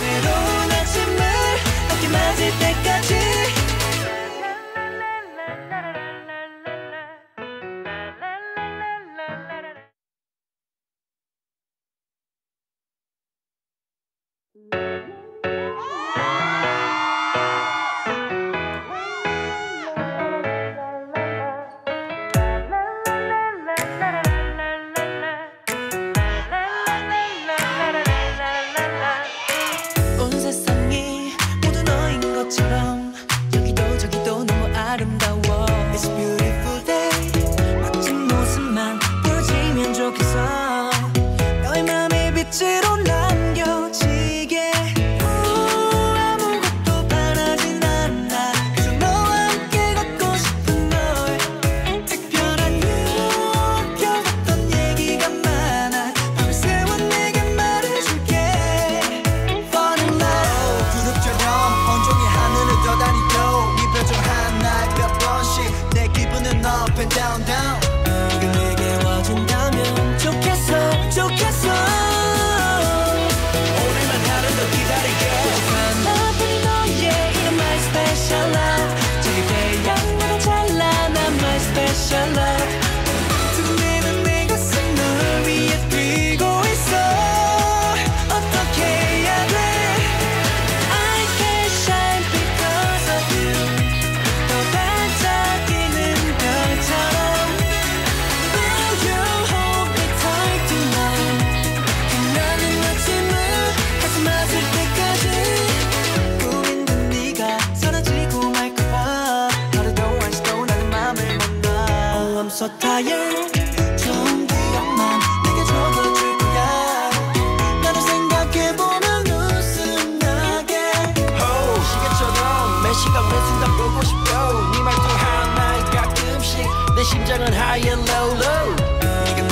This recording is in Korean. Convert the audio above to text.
새로운 아침을 함께 맞을 때까지 up and down, down. so tired. 좋은 기억만 내게 줘도 줄 거야. 나를 생각해보면 웃음 나게. Oh, 시계처럼 매 시간 매 순간 보고 싶어. 네 말도 하나에 가끔씩 내 심장은 high and low low.